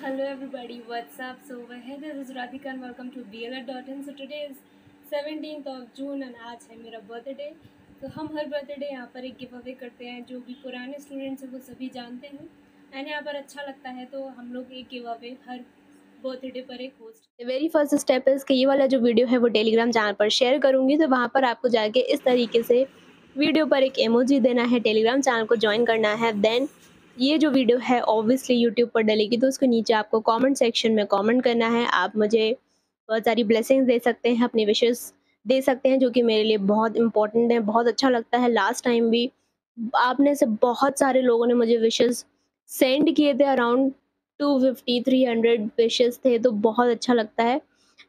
Hello everybody, what's up? So over here. This is Radhika and welcome to DLR.in. So today is 17th of June आज है मेरा birthday तो हम हर birthday यहाँ पर एक गिव अवे करते हैं जो भी पुराने स्टूडेंट्स हैं वो सभी जानते हैं. एंड यहाँ पर अच्छा लगता है तो हम लोग एक गिव अवे हर बर्थडे पर एक host very first step is कि ये वाला जो वीडियो है वो टेलीग्राम चैनल पर शेयर करूँगी. तो वहाँ पर आपको जाके इस तरीके से वीडियो पर एक एमोजी देना है टेलीग्राम चैनल को ज्वाइन करना है. देन ये जो वीडियो है ऑब्वियसली यूट्यूब पर डलेगी तो उसके नीचे आपको कमेंट सेक्शन में कमेंट करना है। आप मुझे बहुत सारी ब्लेसिंग्स दे सकते हैं, अपनी विशेष दे सकते हैं, जो कि मेरे लिए बहुत इंपॉर्टेंट है, बहुत अच्छा लगता है। लास्ट टाइम भी आपने से बहुत सारे लोगों ने मुझे विशेस सेंड किए थे around two fifty three hundred wishes थे तो बहुत अच्छा लगता है।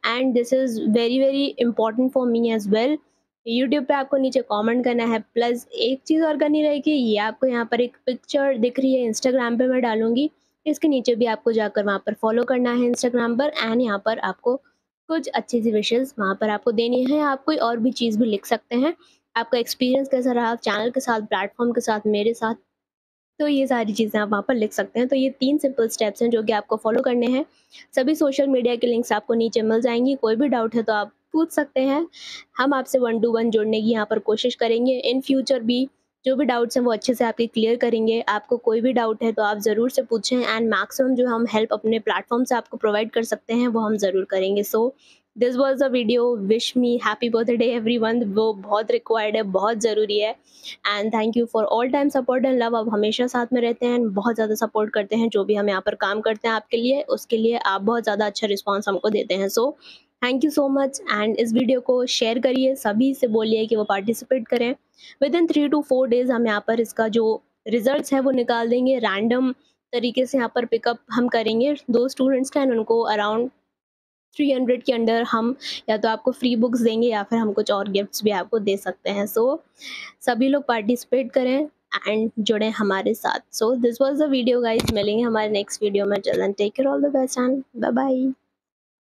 And this is very very important for me as well YouTube पे आपको नीचे कमेंट करना है। प्लस एक चीज़ और करनी रहेगी, ये आपको यहाँ पर एक पिक्चर दिख रही है इंस्टाग्राम पे मैं डालूँगी। इसके नीचे भी आपको जाकर वहाँ पर फॉलो करना है इंस्टाग्राम पर एंड यहाँ पर आपको कुछ अच्छी सी विशेज़ वहाँ पर आपको देनी है। आप कोई और भी चीज़ भी लिख सकते हैं। आपका एक्सपीरियंस कैसा रहा चैनल के साथ प्लेटफॉर्म के साथ, मेरे साथ तो ये सारी चीज़ें आप वहाँ पर लिख सकते हैं। तो ये तीन सिंपल स्टेप्स हैं जो कि आपको फॉलो करने हैं। सभी सोशल मीडिया के लिंक्स आपको नीचे मिल जाएँगी। कोई भी डाउट है तो आप पूछ सकते हैं। हम आपसे वन टू वन जोड़ने की यहाँ पर कोशिश करेंगे। इन फ्यूचर भी जो भी डाउट्स हैं वो अच्छे से आपके क्लियर करेंगे। आपको कोई भी डाउट है तो आप ज़रूर से पूछें एंड मैक्सिमम जो हम हेल्प अपने प्लेटफॉर्म से आपको प्रोवाइड कर सकते हैं वो हम ज़रूर करेंगे। So this was a video wish me happy birthday everyone वो बहुत रिक्वायर्ड है बहुत ज़रूरी है। And thank you for all time support and love आप हमेशा साथ में रहते हैं बहुत ज़्यादा सपोर्ट करते हैं जो भी हम यहाँ पर काम करते हैं आपके लिए। उसके लिए आप बहुत ज़्यादा अच्छा रिस्पॉन्स हमको देते हैं। So so, thank you so much and इस वीडियो को शेयर करिए। सभी से बोलिए कि वो पार्टिसिपेट करें। Within three two four days हम यहाँ पर इसका जो रिजल्ट्स है वो निकाल देंगे। रैंडम तरीके से यहाँ पर पिकअप हम करेंगे। दो स्टूडेंट्स का एंड उनको अराउंड थ्री हंड्रेड के अंडर हम या तो आपको फ्री बुक्स देंगे या फिर हम कुछ और गिफ्ट्स भी आपको दे सकते हैं। सो so, सभी लोग पार्टिसिपेट करें एंड जुड़े हमारे साथ। So this was the video guys मिलेंगे हमारे नेक्स्ट वीडियो में। जल्द take care all the best and bye bye